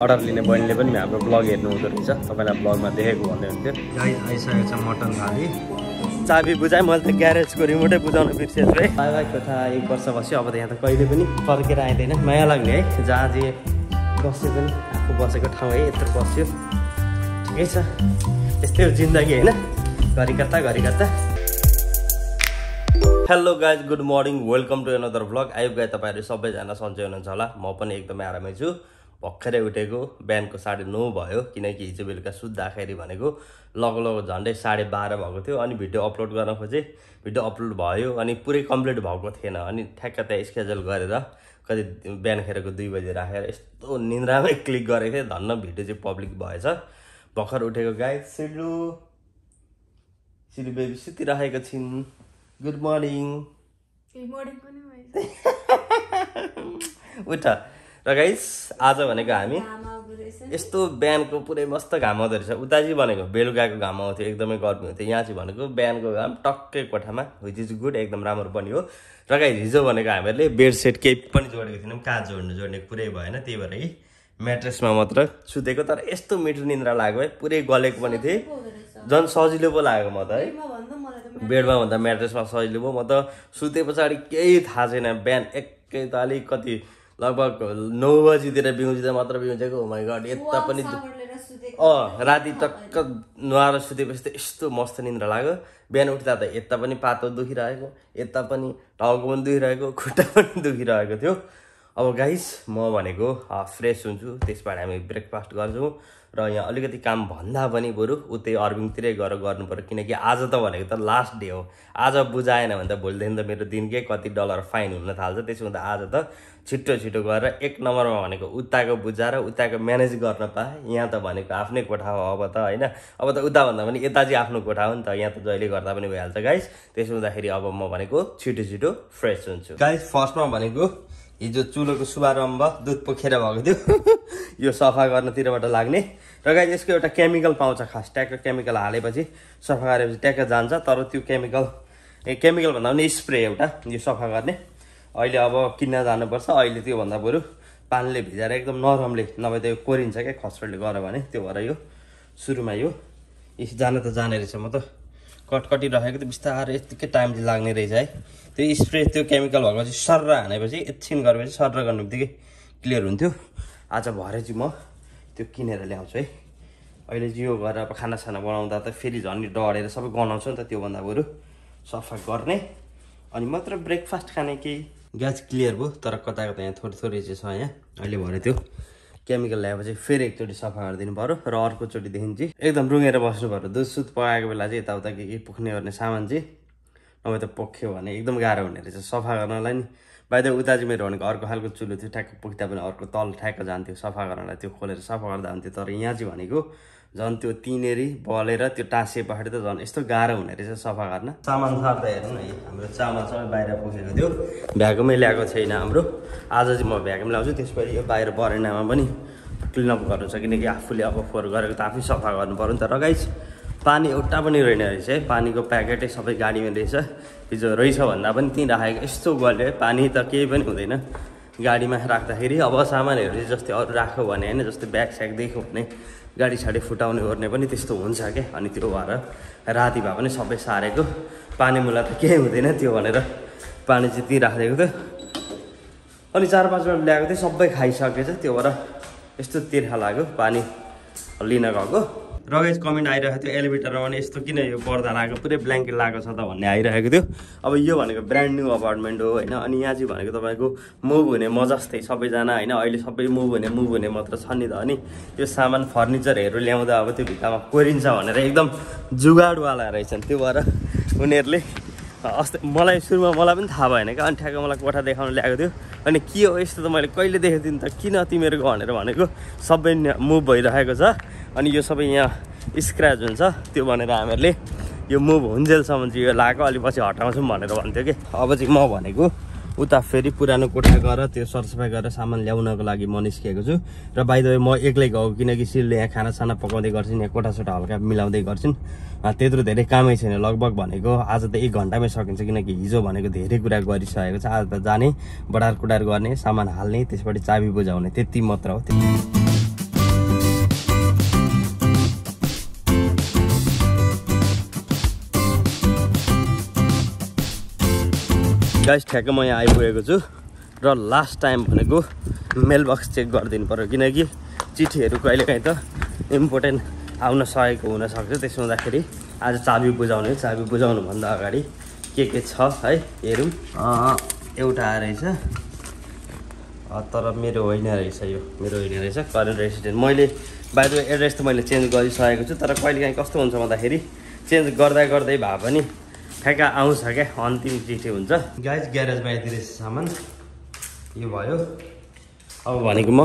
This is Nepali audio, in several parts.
अर्डर लिने बहिनीले पनि हाम्रो ब्लग हेर्नु हुँदो रहेछ। तपाईँलाई ब्लगमा देखेको भन्दै हुन्थ्यो। गाई आइसकेको छ मटन थाली। चाबी बुझाएँ मैले त ग्यारेजको रिमोटै बुझाउन बिर्सेछु है। बाबाको त एक वर्ष बस्यो अब त यहाँ त कहिले पनि फर्केर आइँदैन। माया लाग्ने है जहाँ जे बसे पनि आफू बसेको ठाउँ है यत्रो बस्यो। ठिकै छ। यस्तै हो जिन्दगी होइन? घरि कता घरि कता hello guys good morning welcome to another vlog आयो गाई तपाईँहरू सबैजना सन्चै हुनुहुन्छ होला। म पनि एकदमै आरामै छु। भर्खरै उठेको बिहानको साढे नौ भयो किनकि हिजो बेलुका सुत्दाखेरि भनेको लगो लगो झन्डै साढे बाह्र भएको थियो अनि भिडियो अपलोड गर्न खोजेँ भिडियो अपलोड भयो अनि पुरै कम्प्लिट भएको थिएन अनि ठ्याक्क त्यहाँ स्केजल गरेर कति बिहान खेरको दुई बजी राखेर यस्तो निन्द्रामै क्लिक गरेको थिएँ धन्न भिडियो चाहिँ पब्लिक भएछ। भर्खर उठेको गाई सिलु। सिलु बेबी सुतिराखेको छिन्। गुड मर्निङ मर्निङ पनि भएछ। उठ। र गाइस आज भनेको हामी यस्तो बिहानको पुरै मस्त घाम आउँदो रहेछ। उता चाहिँ भनेको बेलुकाको घाम आउँथ्यो एकदमै गर्मी हुन्थ्यो। यहाँ चाहिँ भनेको बिहानको घाम टक्कै कोठामा विच इज गुड एकदम राम्रो पनि हो। र गाइस हिजो भनेको हामीहरूले बेड सेट केही पनि जोडेको थिएनौँ। कहाँ जोड्नु जोड्ने कुरै भएन त्यही भएर है म्याट्रेसमा मात्र सुतेको। तर यस्तो मिठो निन्द्रा लाग्यो है पुरै गलेको पनि थिएँ। झन् सजिलो पो लाग्यो म त है। बेडमा भन्दा म्याट्रेसमा सजिलो भयो म त सुते पछाडि केही थाहा छैन। बिहान एकै त अलिक कति लगभग नौ बजीतिर बिउजिँदा मात्र बिउजेको। माइ गड यता पनि अँ राति टक्क नुहाएर सुतेपछि त यस्तो मस्त निन्द्रा लाग्यो। बिहान उठ्दा त यता पनि पातो दुखिरहेको यता पनि टाउको पनि दुखिरहेको खुट्टा पनि दुखिरहेको थियो। अब गाइस म भनेको फ्रेस हुन्छु त्यसबाट हामी ब्रेकफास्ट गर्छौँ। र यहाँ अलिकति काम भन्दा पनि बरु उतै अर्बिङतिरै गएर गर्नु पऱ्यो किनकि आज त भनेको त लास्ट डे हो। आज बुझाएन भने त भोलिदेखि त मेरो दिनकै कति डलर फाइन हुन थाल्छ। त्यसो हुँदा आज त छिट्टो छिटो गरेर एक नम्बरमा भनेको उताको बुझाएर उताको म्यानेज गर्न पाएँ। यहाँ त भनेको आफ्नै कोठा हो अब त होइन। अब त उता भन्दा पनि यता चाहिँ आफ्नो कोठा हो नि त। यहाँ त जहिले गर्दा पनि भइहाल्छ। गाइस त्यसो हुँदाखेरि अब म भनेको छिटो छिटो फ्रेस हुन्छु। गाइस फर्स्टमा भनेको हिजो चुलोको शुभारम्भ दुध पोखेर भएको थियो। यो सफा गर्नतिरबाट लाग्ने। र गाइस यसको एउटा केमिकल पाउँछ खास। ट्याक्क केमिकल हालेपछि सफा गरेपछि ट्याक्क जान्छ तर त्यो केमिकल ए केमिकल भन्दा पनि स्प्रे एउटा यो सफा गर्ने। अहिले अब किन्न जानुपर्छ अहिले त्योभन्दा बरु पानीले भिजाएर एकदम नरमले नभए त यो कोरिन्छ क्या खसरोले गऱ्यो भने। त्यो भएर यो सुरुमा यो जान त जाने रहेछ म त। कटकटिरहेको त बिस्तारै यत्तिकै टाइम चाहिँ लाग्ने रहेछ है। त्यो स्प्रे त्यो केमिकल भएको चाहिँ सर्र हानेपछि एकछिन गरेपछि सर्र गर्ने बित्तिकै क्लियर हुन्थ्यो। आज भरे चाहिँ म त्यो किनेर ल्याउँछु है। अहिले चाहिँ यो गरेर अब खानासाना बनाउँदा त फेरि झन् डढेर सबै गनाउँछ नि त त्योभन्दा बरु। सफा गर्ने। अनि मात्र ब्रेकफास्ट खाने केही। ग्यास क्लियर भयो तर कता कता यहाँ थोरै थोरै चाहिँ छ यहाँ अहिले भरे त्यो केमिकल ल्याएपछि फेरि एकचोटि सफा गरिदिनु पऱ्यो र अर्कोचोटिदेखि चाहिँ एकदम रुँगेर बस्नु पऱ्यो दुध सुध पकाएको बेला चाहिँ यताउता के के पुग्ने गर्ने सामान चाहिँ नभए त पोख्यो भने एकदम गाह्रो हुने रहेछ। सफा गर्नलाई नि बाहिर उता चाहिँ मेरो भनेको अर्को खालको चुलो थियो ठ्याक्क पुग्दा पनि अर्को तल ठ्याक्क जान्थ्यो। सफा गर्नलाई त्यो खोलेर सफा गर्दा हुन्थ्यो। तर यहाँ चाहिँ भनेको झन् त्यो तिनेरी बलेर त्यो टाँसे पछाडि त झन् यस्तो गाह्रो हुने रहेछ सफा गर्न। सामान सार्दा हेर्नु न हाम्रो चामल सबै बाहिर पुगेको थियो। भ्याकुमै ल्याएको छैन हाम्रो। आज चाहिँ म भ्याकुम ल्याउँछु त्यसपछि यो बाहिर बरेनामा पनि क्लिनअप गर्नु छ किनकि आफूले अब फोहोर गरेको त आफै सफा गर्नु पऱ्यो नि त। र गाइस पानी एउटा पनि रहेन रहेछ है। पानीको प्याकेटै सबै गाडीमा रहेछ। हिजो रहेछ भन्दा पनि त्यहीँ राखेको यस्तो गल्यो है। पानी त केही पनि हुँदैन। गाडीमा राख्दाखेरि अब सामानहरू चाहिँ जस्तै अरू राख्यो भने होइन जस्तै ब्याग स्याग देखो भने गाडी साडी फुटाउने ओर्ने पनि त्यस्तो हुन्छ क्या अनि त्यो भएर राति भए पनि सबै सारेको। पानी मुला त केही हुँदैन त्यो भनेर पानी चाहिँ राखिदिएको थियो। अनि चार पाँचवटा ल्याएको थिएँ सबै खाइसकेछ। त्यो भएर यस्तो तिर्खा लाग्यो पानी लिन गएको। रगेज कमेन्ट आइरहेको थियो एलिभेटरमा पनि यस्तो किन यो पर्दा लगाएको पुरै ब्ल्याङ्केट लगाएको छ त भन्ने आइरहेको थियो। अब यो भनेको ब्रान्ड न्यू अपार्टमेन्ट हो होइन? अनि यहाँ चाहिँ भनेको तपाईँको मुभ हुने म जस्तै सबैजना होइन? अहिले सबै मुभ हुने मुभ हुने मात्र छ नि त अनि त्यो सामान फर्निचरहरू ल्याउँदा अब त्यो भित्तामा कोरिन्छ भनेर एकदम जुगाडवाला रहेछन्। त्यो भएर उनीहरूले अस्ति मलाई सुरुमा मलाई पनि थाहा भएन क्या। अनि ठ्याक्क मलाई कोठा देखाउन ल्याएको थियो। अनि के हो यस्तो त मैले कहिले देखेको त किन तिमीहरूको भनेर भनेको? सबै मुभ भइरहेको छ। अनि यो सबै यहाँ स्क्र्याच हुन्छ। त्यो भनेर हामीहरूले यो मुभ हुन्जेलसम्म चाहिँ यो लगाएको अलि पछि हटाउँछौँ भनेर भन्थ्यो कि? अब चाहिँ म भनेको। उता फेरि पुरानो कोठा गएर त्यो सरसफाइ गरेर सामान ल्याउनको लागि म निस्किएको छु। र बाहिर म एक्लै गएको किनकि सिलले यहाँ खानासाना पकाउँदै गर्छन् यहाँ कोठासोटा हल्का मिलाउँदै गर्छन्। त्यत्रो धेरै कामै छैन। लगभग भनेको आज त एक घन्टामै सकिन्छ किनकि हिजो भनेको धेरै कुरा गरिसकेको छ। आज त जाने बडार कुडार गर्ने सामान हाल्ने त्यसपछि चाबी बुझाउने त्यति मात्र हो। गाइस ठ्याक्कै म यहाँ आइपुगेको छु र लास्ट टाइम भनेको मेल बक्स चेक गरिदिनु पऱ्यो किनकि चिठीहरू कहिलेकाहीँ त इम्पोर्टेन्ट आउन सकेको हुनसक्छ त्यसो हुँदाखेरि आज चाबी बुझाउने चाबी बुझाउनुभन्दा अगाडि के के छ है हेरौँ। एउटा अँ, तर मेरो होइन रहेछ यो मेरो होइन रहेछ करेन्ट रेसिडेन्ट मैले बाहिर एड्रेस त मैले चेन्ज गरिसकेको छु तर कहिलेकाहीँ कस्तो हुन्छ भन्दाखेरि चेन्ज गर्दा गर्दै भए पनि ठ्याक्क आउँछ क्या अन्तिम चिठी हुन्छ। गाइज ग्यारेजमा यति रहेछ सामान। यो भयो। अब भनेको म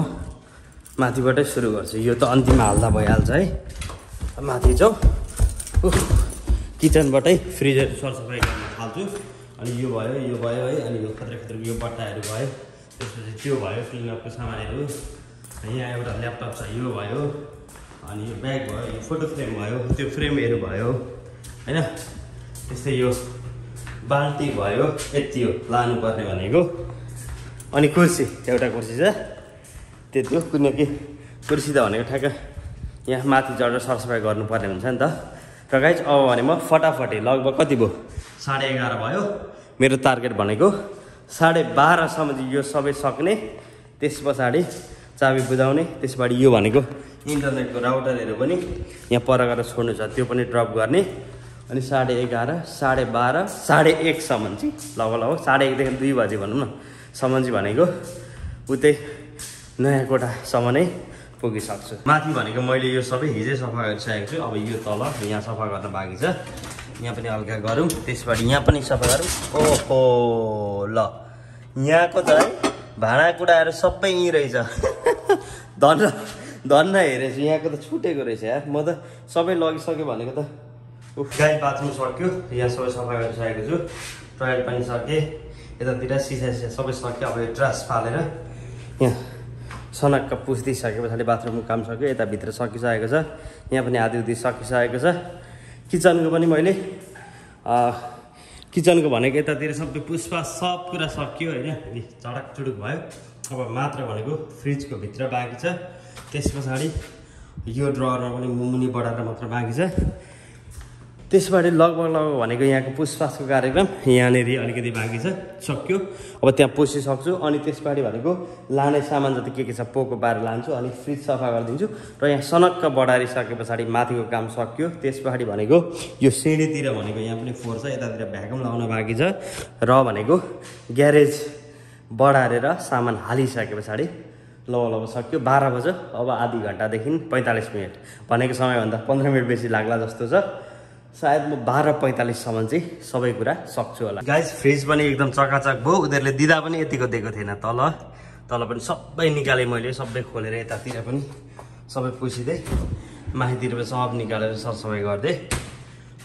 माथिबाटै सुरु गर्छु। यो त अन्तिम हाल्दा भइहाल्छ है। माथि जाउँ किचनबाटै फ्रिजहरू सरसफाइ गर्न थाल्छु। अनि यो भयो यो भयो है। अनि यो खत्र खत्रको यो बट्टाहरू भयो। त्यसपछि त्यो भयो क्लिनअपको सामानहरू। यहाँ एउटा ल्यापटप छ यो भयो। अनि यो ब्याग भयो यो फोटो फ्रेम भयो। त्यो फ्रेमहरू भयो। होइन? त्यस्तै यो बाल्टी भयो यति हो। लानुपर्ने भनेको। अनि कुर्सी एउटा कुर्सी छ। त्यति हो। किनकि कुर्सी त भनेको ठ्याक्क यहाँ माथि चढेर सरसफाइ गर्नुपर्ने हुन्छ नि त। र गाइज अब भने म फटाफटी लगभग कति भयो? साढे एघार भयो। मेरो टार्गेट भनेको साढे बाह्रसम्म यो सबै सक्ने त्यस पछाडि चाबी बुझाउने त्यस पछाडि यो भनेको इन्टरनेटको राउटरहरू पनि यहाँ पर गएर छोड्नु छ। त्यो पनि ड्रप गर्ने। अनि साढे एघार साढे बाह्र साढे एकसम्म चाहिँ लगभग लगभग साढे एकदेखि दुई बजी भनौँ न। सम्म चाहिँ भनेको उतै नयाँ कोठासम्म नै पुगिसक्छु। माथि भनेको मैले यो सबै हिजै सफा गरिसकेको छु। अब यो तल यहाँ सफा गर्न बाँकी छ। यहाँ पनि हल्का गरौँ। त्यसबाट यहाँ पनि सफा गरौँ। ओहो ल। यहाँको त है भाँडाकुँडाहरू सबै यहीँ रहेछ। धन्न धन्न हेरेछु। यहाँको त छुटेको रहेछ यार। म त सबै लगिसक्यो भनेको त गाई बाथरुम सक्यो यहाँ सबै सफा गरिसकेको छु। टोयलेट पनि सकेँ यतातिर सिसा सिसा सबै सक्यो अब यो ट्रास फालेर यहाँ सनक्क पुछिदिइसके पछाडि बाथरुमको काम सक्यो यताभित्र सकिसकेको छ। यहाँ पनि आधी उधी सकिसकेको छ। किचनको पनि मैले किचनको भनेको यतातिर सबै पुष्पा सब कुरा सकियो होइन। यी चडक चुडुक भयो। अब मात्र भनेको फ्रिजको भित्र बाँकी छ। त्यस पछाडि यो ड्रवरमा पनि मुमुनी बढाएर मात्र बाँकी छ। त्यसबाट लगभग लगभग भनेको यहाँको पुसपासको कार्यक्रम यहाँनिर अलिकति बाँकी छ। सक्यो। अब त्यहाँ पुसिसक्छु अनि त्यसबाट भनेको लाने सामान जति के के छ पोको पारेर लान्छु अनि फ्रिज सफा गरिदिन्छु। र यहाँ सनक्क बढारिसके पछाडि माथिको काम सक्यो। त्यस भनेको यो सिँढीतिर भनेको यहाँ पनि फोहोर छ यतातिर भ्याकुम लाउन बाँकी छ। र भनेको ग्यारेज बढारेर सामान हालिसके पछाडि लौ लौ सक्यो। बाह्र बज्यो। अब आधी घन्टादेखि पैँतालिस मिनट। भनेको समयभन्दा पन्ध्र मिनट बेसी लाग्ला जस्तो छ। सायद म बाह्र पैँतालिससम्म चाहिँ सबै कुरा सक्छु होला। गाइज फ्रिज पनि एकदम चकाचक भयो। उनीहरूले दिँदा पनि यतिको दिएको थिएन। तल तल पनि सबै निकालेँ मैले सबै खोलेर यतातिर पनि सबै पुसिदिएँ माथितिर पनि सब निकालेर सरसफाइ गरिदिएँ।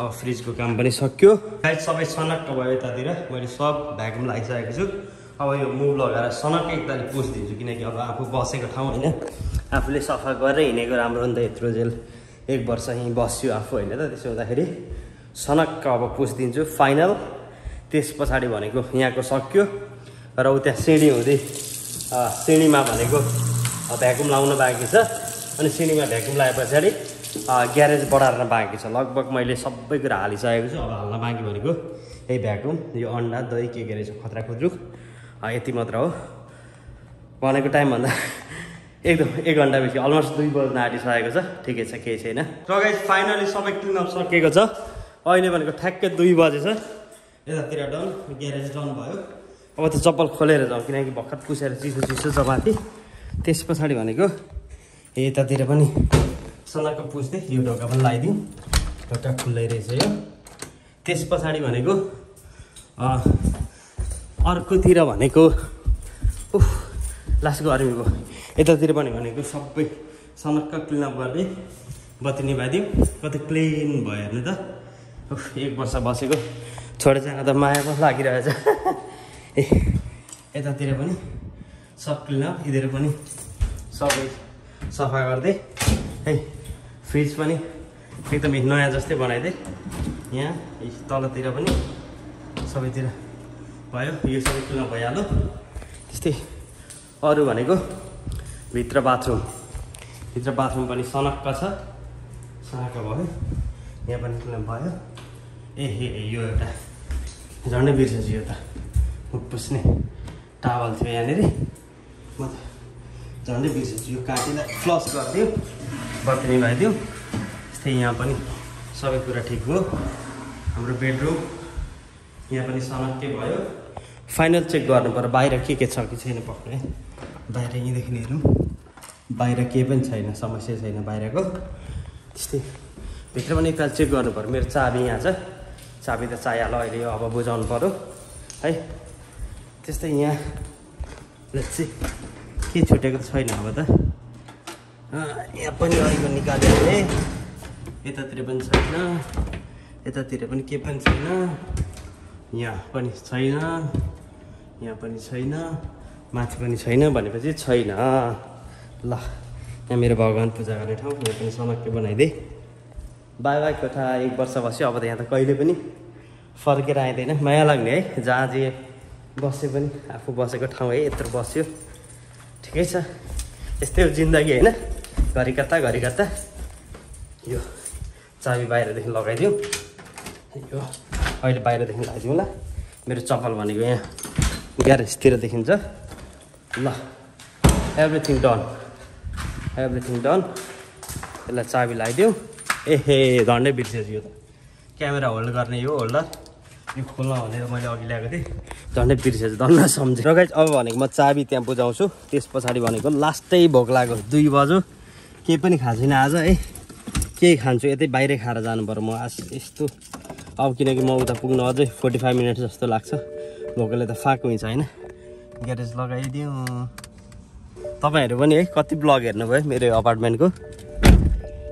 अब फ्रिजको काम पनि सक्यो। गाइज सबै सनक्क भयो यतातिर। मैले सब भ्याकुम लगाइसकेको छु। अब यो मुभ लगाएर सनक्कै एकताले पुछिदिन्छु किनकि अब आफू बसेको ठाउँ होइन। आफूले सफा गरेर हिँडेको राम्रो नि त यत्रो जेल। एक वर्ष यहीँ बस्यो आफू होइन त? त्यसो हुँदाखेरि सनक्क अब पुछिदिन्छु फाइनल त्यस पछाडि भनेको यहाँको सक्यो। र उ त्यहाँ सिँढी हुँदै सिँढीमा भनेको भ्याकुम लाउन बाँकी छ। अनि सिँढीमा भ्याकुम लगाए पछाडि ग्यारेज बढार्न बाँकी छ। लगभग मैले सबै कुरा हालिसकेको छु। अब हाल्न बाँकी भनेको यही भ्याकुम यो अन्डा दही के के रहेछ? खतरा खुद्रुक। यति मात्र हो। भनेको टाइमभन्दा एकदम एक घन्टा बेसी अलमोस्ट दुई बज्न आँटिसकेको छ। ठिकै छ केही छैन। र गाइस फाइनली सबै क्लिनअप सकिएको छ। अहिले भनेको ठ्याक्कै दुई बजेछ यतातिर डन ग्यारेज डन भयो। अब त चप्पल खोलेर जाउँ किनकि भर्खर पुसेर चिसो चिसो छ माथि। त्यस पछाडि भनेको यतातिर पनि सनक्क पुस्दै यो ढोका पनि लगाइदिउँ ढोका खुल्दै रहेछ यो। त्यस पछाडि भनेको अर्कोतिर भनेको उफ लास्ट गर्मी भयो। यतातिर पनि भनेको सबै सनक्क क्लिनअप गर्दै बत्ती निभाइदिउँ। कति क्लिन भयो हेर्नु त। एक वर्ष बसेको। छोडेर जान त माया पो लागिरहेछ। ए यतातिर पनि सब क्लिनअप यिनीहरू पनि सबै सफा गरिदिएँ है फ्रिज पनि एकदमै नयाँ जस्तै बनाइदिएँ। यहाँ तलतिर पनि सबैतिर भयो। यो सबै क्लिनअप भइहाल्यो। त्यस्तै अरू भनेको भित्र बाथरुम। भित्र बाथरुम पनि सनक्क छ। सनक्क भयो। यहाँ पनि भयो। ए हे हे, यो एउटा झन्डै बिर्सेछु यो त। पुस्ने टावल थियो यहाँनिर। म त झन्डै बिर्सेछु। यो काटीलाई फ्लस गरिदियो। बत्ती निभाइदियो त्यस्तै यहाँ पनि सबै कुरा ठिक हो। हाम्रो बेडरुम यहाँ पनि सनक्कै भयो। फाइनल चेक गर्नु पर्यो। बाहिर के के छ कि छैन पक्कै। बाहिर यहीँदेखि हेरौँ बाहिर केही पनि छैन समस्या छैन बाहिरको। त्यस्तै। भित्र पनि एकताल चेक गर्नु पऱ्यो मेरो चाबी यहाँ छ। चाबी त चाहिहाल्यो अहिले अब बुझाउनु पऱ्यो है? त्यस्तै यहाँ। चाहिँ के छुटेको छैन अब त। यहाँ पनि अहिलेको निकाल्यो भने यतातिर पनि छैन। यतातिर पनि के पनि छैन। यहाँ पनि छैन। यहाँ पनि छैन। माथि पनि छैन भनेपछि छैन। ल यहाँ मेरो भगवान् पूजा गर्ने ठाउँ यहाँ पनि समक्कै बनाइदिएँ बाई बाई कोठा एक वर्ष बस्यो अब त यहाँ त कहिले पनि फर्केर आइँदैन। माया लाग्ने है जहाँ जे बसे पनि आफू बसेको ठाउँ है यत्रो बस्यो। ठिकै छ। यस्तै हो जिन्दगी होइन? घरि कता घरि कता यो चाबी बाहिरदेखि लगाइदिउँ। यो अहिले बाहिरदेखि लगाइदिउँ ल। मेरो चप्पल भनेको यहाँ ग्यारेजतिर देखिन्छ ल एभ्रिथिङ डन एभ्रिथिङ डन यसलाई चाबी लगाइदिउँ एहे झन्डै बिर्सेछु यो त क्यामेरा होल्ड गर्ने यो होल्डर यो खोल्न भनेर मैले अघि ल्याएको थिएँ झन्डै बिर्सेछु धन्न सम्झेँ र गाइज अब भनेको म चाबी त्यहाँ बुझाउँछु। त्यस पछाडि भनेको लास्टै भोक लाग्यो दुई बज्यो केही पनि खाएको छुइनँ आज है। केही खान्छु यतै बाहिरै खाएर जानु पर्यो म आज। यस्तो। अब किनकि म उता पुग्नु अझै फोर्टी फाइभ मिनट जस्तो लाग्छ। भोकले त फाएको हुन्छ होइन। ग्यारेज लगाइदिउँ। तपाईँहरू पनि है कति ब्लग हेर्नुभयो मेरो अपार्टमेन्टको?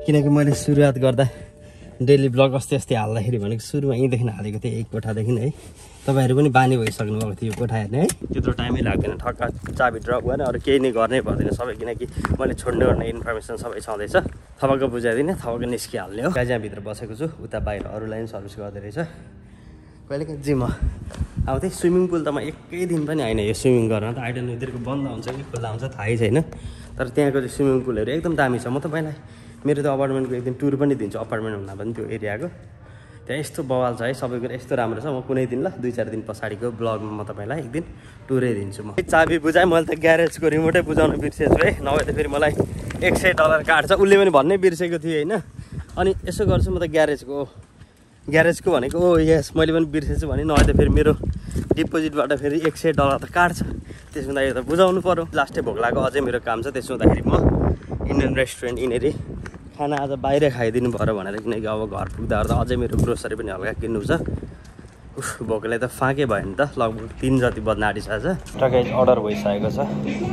किनकि मैले सुरुवात गर्दा डेली ब्लग अस्ति अस्ति हाल्दाखेरि भनेको सुरुमा यहीँदेखि हालेको थिएँ एक कोठादेखि है। तपाईँहरू पनि बानी भइसक्नु भएको थियो यो कोठा हेर्ने है। त्यत्रो टाइमै लाग्दैन ठक्क चाबी ड्रप गरेर अरू केही नै गर्नै पर्दैन सबै किनकि मैले छोड्ने गर्ने इन्फर्मेसन सबै छँदैछ थपक्क बुझाइदिने थपक्क निस्किहाल्ने हो। गाई जहाँभित्र बसेको छु उता बाहिर अरूलाई पनि सर्भिस गर्दो रहेछ। कहिलेकाहीँ जिम अब त्यही स्विमिङ पुल त म एकै दिन पनि होइन यो स्विमिङ गर्न त आइडल उनीहरूको बन्द हुन्छ कि खुल्ला हुन्छ थाहै छैन। तर त्यहाँको चाहिँ स्विमिङ पुलहरू एकदम दामी छ। म तपाईँलाई मेरो त अपार्टमेन्टको एक दिन टुर पनि दिन्छु अपार्टमेन्ट हुँदा पनि त्यो एरियाको। त्यहाँ यस्तो बवाल छ है सबै कुरा यस्तो राम्रो छ। म कुनै दिन ल दुई चार दिन पछाडिको ब्लगमा म तपाईँलाई एक दिन टुरै दिन्छु म। चाबी बुझाएँ मैले त ग्यारेजको रिमोटै बुझाउन बिर्सेछु है। नभए त फेरि मलाई एक सय डलर काट्छ उसले पनि भन्नै बिर्सेको थिएँ होइन। अनि यसो गर्छु म त ग्यारेजको ग्यारेजको भनेको ओ यस मैले पनि बिर्सेछु भने नभए त फेरि मेरो डिपोजिटबाट फेरि एक सय डलर त काट्छ। त्यसो हुँदाखेरि त बुझाउनु पऱ्यो लास्टै भोक लाग्यो अझै मेरो काम छ। त्यसो हुँदाखेरि म इन्डियन रेस्टुरेन्ट यिनीहरू खाना आज बाहिर खाइदिनु पऱ्यो भनेर किनकि अब घर पुग्दा त अझै मेरो ग्रोसरी पनि हल्का किन्नु छ। उफ भोकले त फाँकै भयो नि त। लगभग तिन जति बज्न आँटिसकेको छ टकेज अर्डर भइसकेको छ।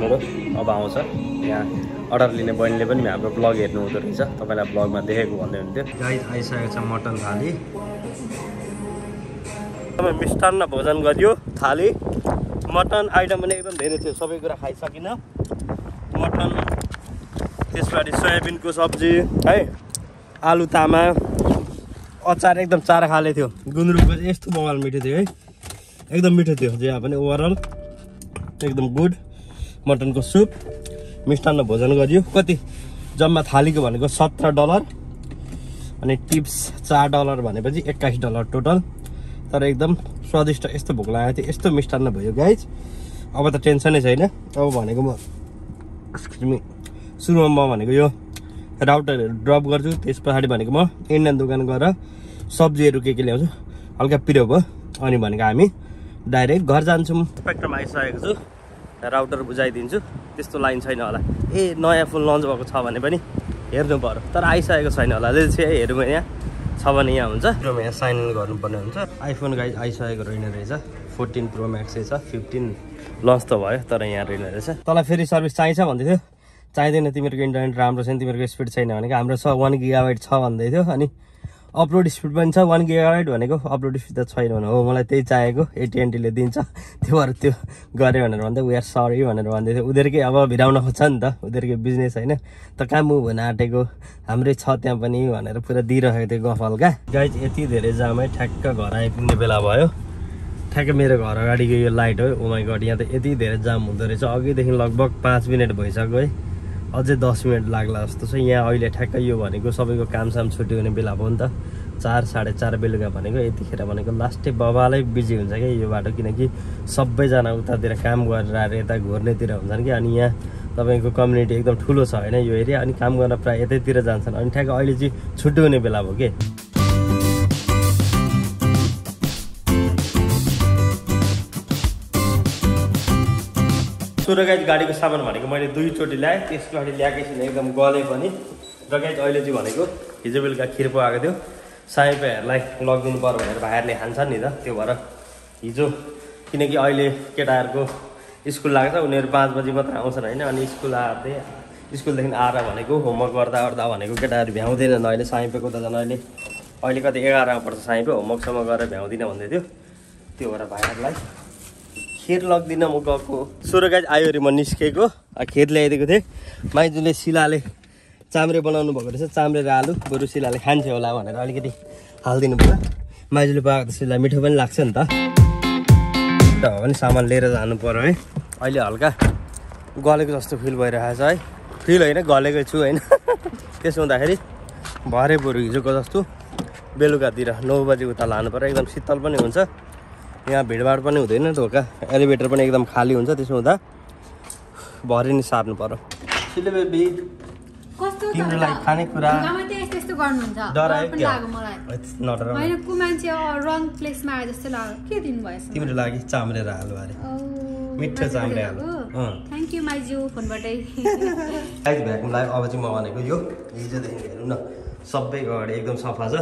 मेरो अब आउँछ। यहाँ अर्डर लिने बहिनीले पनि हाम्रो ब्लग हेर्नु हुँदो रहेछ। तपाईँलाई ब्लगमा देखेको भन्दै हुन्थ्यो गाई आइसकेको छ मटन थाली। तपाईँ मिष्टान्न भोजन गरियो थाली। मटन आइटम पनि एकदम धेरै थियो सबै कुरा खाइसकिनँ। मटन त्यसपछि सोयाबिनको सब्जी है आलु तामा अचार एकदम चार खाले थियो। गुन्द्रुकको चाहिँ यस्तो बवाल मिठो थियो है। एकदम मिठो थियो जे पनि ओभरअल एकदम गुड मटनको सुप मिष्टान्न भोजन गरियो। कति? जम्मा थालीको भनेको सत्र डलर अनि टिप्स चार डलर भनेपछि एक्काइस डलर टोटल। तर एकदम स्वादिष्ट यस्तो भोक लागेको थियो। यस्तो मिष्टान्न भयो गाइज अब त टेन्सनै छैन। अब भनेको म सुरुमा म भनेको यो राउटरहरू ड्रप गर्छु। त्यस पछाडि भनेको म इन्डियन दोकान गएर सब्जीहरू के के ल्याउँछु। हल्का पिरो भयो। अनि भनेको हामी डाइरेक्ट घर जान्छौँ। स्पेक्ट्रम आइसकेको छु। राउटर बुझाइदिन्छु। त्यस्तो लाइन छैन होला। ए नयाँ फोन लन्च भएको छ भने पनि हेर्नु पऱ्यो तर आइसकेको छैन होला। चाहिँ हेरौँ यहाँ। छ भने यहाँ हुन्छ। प्रोमा यहाँ साइन इन गर्नुपर्ने हुन्छ। आइफोन गाइज आइसकेको रहेन रहेछ। फोर्टिन प्रो म्याक्सै छ फिफ्टिन लन्च त भयो तर यहाँ रहेन रहेछ। तँलाई फेरि सर्भिस चाहिन्छ भन्दै थियो चाहिँदैन तिमीहरूको इन्टरनेट राम्रो छैन तिमीहरूको स्पिड छैन भनेको हाम्रो छ वान गिगाबाइट छ भन्दै थियो अनि अपलोड स्पिड पनि छ वान गिगाबाइट भनेको अपलोड स्पिड त छैन भने हो मलाई त्यही चाहिएको एटिएनटीले दिन्छ। त्यो भएर त्यो गऱ्यो भनेर भन्दै उयर सरी भनेर भन्दै थियो। उनीहरूकै अब भिराउन खोज्छ नि त उनीहरूकै बिजनेस होइन। त कहाँ मुभ हुन आँटेको? हाम्रै छ त्यहाँ पनि भनेर पुरा दिइरहेको थियो गफ हल्का गाइज यति धेरै जामै ठ्याक्क घर आइपुग्ने बेला भयो। ठ्याक्कै मेरो घर अगाडिको यो लाइट हो। ओमाई गड यहाँ त यति धेरै जाम हुँदो रहेछ। अघिदेखि लगभग पाँच मिनट भइसक्यो है। अझै दस मिनट लाग्ला जस्तो छ। यहाँ अहिले ठ्याक्कै यो भनेको सबैको कामसाम छुट्यो हुने बेला भयो नि त। चार साढे चार बेलुका भनेको यतिखेर भनेको। लास्टै बबालै बिजी हुन्छ क्या यो बाटो किनकि सबैजना उतातिर काम गरेर आएर यता घुर्नेतिर हुन्छन् कि। अनि यहाँ तपाईँको कम्युनिटी एकदम ठुलो छ होइन यो एरिया अनि काम गर्न प्रायः यतैतिर जान्छन्। अनि ठ्याक्क अहिले चाहिँ छुट्टी हुने बेला भयो कि। सुरगाइज गाडीको सामान भनेको मैले दुईचोटि ल्याएँ त्यसको अगाडि ल्याएकै एकदम गले पनि। र गाइज अहिले चाहिँ भनेको हिजो बेलुका खिर आएको थियो। साई भाइहरूलाई लगिदिनु पर्यो भनेर भाइहरूले खान्छन् नि त त्यो भएर हिजो। किनकि अहिले केटाहरूको स्कुल लाग्छ उनीहरू पाँच बजी मात्र आउँछन् होइन अनि स्कुल आएर स्कुलदेखि आएर भनेको होमवर्क गर्दा गर्दा भनेको केटाहरू भ्याउँदैनन् अहिले। साइपेको त झन् अहिले अहिले कति एघारमा पर्छ साइपे होमवर्कसम्म गरेर भ्याउँदिनँ भन्दै थियो। त्यो भएर भाइहरूलाई खिर लग्दिनँ म गएको। सुरगाज आयो अरे म निस्केको। खिर ल्याइदिएको थिएँ। माइजूले शिलाले चाम्रे बनाउनु भएको रहेछ। चाम्रे र आलु बरु शिलाले खान्थ्यो होला भनेर अलिकति हालिदिनु पर्यो माइजूले पाएको त शिला मिठो पनि लाग्छ नि त। भने सामान लिएर जानु पर्यो है। अहिले हल्का गलेको जस्तो फिल भइरहेको छ है। फिल होइन गलेकै छु होइन। त्यसो हुँदाखेरि भरे बरु हिजोको जस्तो बेलुकातिर नौ बजी उता लानु पऱ्यो एकदम शीतल पनि हुन्छ। यहाँ भिडभाड पनि हुँदैन ढोका। एलिभेटर पनि एकदम खाली हुन्छ त्यसो हुँदा भरे नि सार्नु पर्यो। तिम्रो लागि खानेकुरा तिम्रो लागि चाम्रेर हाल्नु अरे। मिठो चाम्रे हाल्नु अँ। थ्याङ्क यू माइजू फोनबाटै। आइज भ्याकुम लाग्यो अब चाहिँ म भनेको यो। हिजोदेखि हेर्नु न। सबैको अगाडि एकदम सफा छ।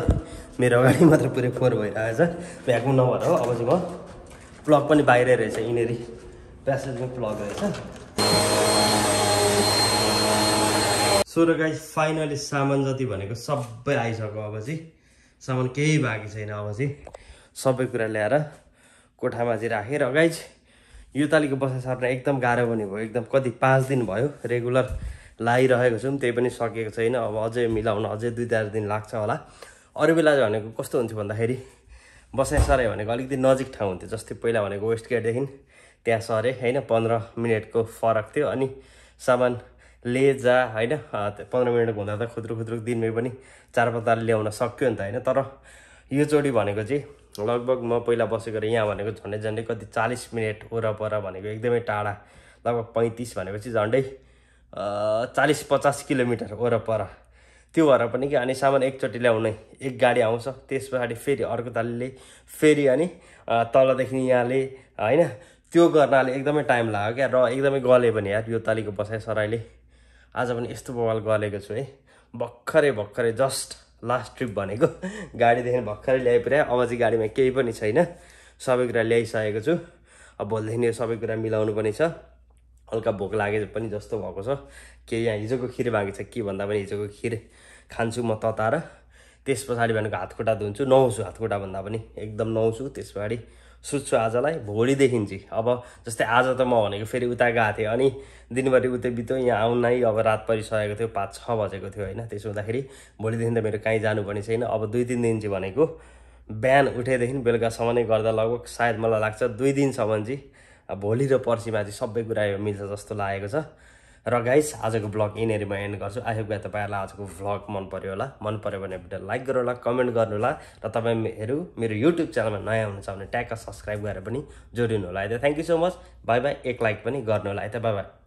मेरो अगाडि मात्र पुरै फोहोर भइरहेको छ भ्याकुम नभएर हो अब चाहिँ म प्लग पनि बाहिरै रहेछ यिनीहरू। प्यासेजमा प्लग रहेछ। सोह्र गाई फाइनली सामान जति भनेको सबै आइसक्यो अब चाहिँ। सामान केही बाँकी छैन अब चाहिँ। सबै कुरा ल्याएर कोठामा चाहिँ राखेर गाइज यो तालिको बसाइ सार्न एकदम गाह्रो पनि भयो। एकदम कति पाँच दिन भयो रेगुलर लागिरहेको छौँ त्यही पनि सकेको छैन। अब अझै मिलाउन अझै दुई चार दिन लाग्छ होला। अरू बेला भनेको कस्तो हुन्थ्यो भन्दाखेरि बसाइ सरायो भनेको अलिकति नजिक ठाउँ हुन्थ्यो जस्तै पहिला भनेको वेस्ट गेटदेखि त्यहाँ सरेँ होइन? पन्ध्र मिनटको फरक थियो अनि सामान ले जा होइन पन्ध्र मिनट हुँदा त खुद्रु खुद्रु दिनमै पनि चार पत्ताले ल्याउन सक्यो नि त होइन? तर यो चोटि भनेको चाहिँ लगभग म पहिला बसेको यहाँ भनेको झन्डै झन्डै कति चालिस मिनट वरपर भनेको एकदमै टाढा लगभग पैँतिस भनेपछि झन्डै चालिस पचास किलोमिटर वरपर। त्यो भएर पनि कि अनि सामान एकचोटि ल्याउनै एक गाडी आउँछ। त्यस पछाडि फेरि अर्को तालले फेरि अनि तलदेखि यहाँले होइन त्यो गर्नाले एकदमै टाइम लाग्यो क्या। र एकदमै गले पनि यार यो तालीको बसाइ सराइले आज पनि यस्तो बवाल गलेको छु है। भर्खरै भर्खरै जस्ट लास्ट ट्रिप भनेको गाडीदेखि भर्खरै ल्याइपुऱ्यायो अब चाहिँ गाडीमा केही पनि छैन। सबै कुरा ल्याइसकेको छु। अब भोलिदेखि यो सबै कुरा मिलाउनु पनि छ। हल्का भोक लागे पनि जस्तो भएको छ। केही यहाँ हिजोको खिर बाँकी छ के भन्दा पनि हिजोको खिर खान्छु म तताएर। त्यस पछाडि भनेको हातखुट्टा धुन्छु नुहाउँछु हातखुट्टा भन्दा पनि। एकदम नुहाउँछु त्यस पछाडि सुत्छु आजलाई भोलिदेखि चाहिँ। अब जस्तै आज त म भनेको फेरि उता गएको थिएँ अनि दिनभरि उतै बित्यो यहाँ आउनै अब रात परिसकेको थियो पाँच छ बजेको थियो होइन। त्यसो हुँदाखेरि भोलिदेखि त मेरो कहीँ जानुपर्ने छैन। अब दुई तिन दिन चाहिँ भनेको बिहान उठेदेखि बेलुकासम्म नै गर्दा लगभग सायद मलाई लाग्छ दुई दिनसम्म चाहिँ भोलि र पर्सिमा चाहिँ सबै कुरा यो मिल्छ जस्तो लागेको छ। र गाइस आजको ब्लग यहीँनिर म एन्ड गर्छु। आई होप तपाईँहरूलाई आजको भ्लग मन पऱ्यो होला। मन पऱ्यो भने भिडियो लाइक गर्नु होला कमेन्ट गर्नु होला। र तपाईँहरू मेरो युट्युब च्यानलमा नयाँ हुनुहुन्छ भने ट्याक्क सब्सक्राइब गरेर पनि जोडिनु होला। है त thank you so much bye bye एक लाइक पनि गर्नु होला। है त बाई बाई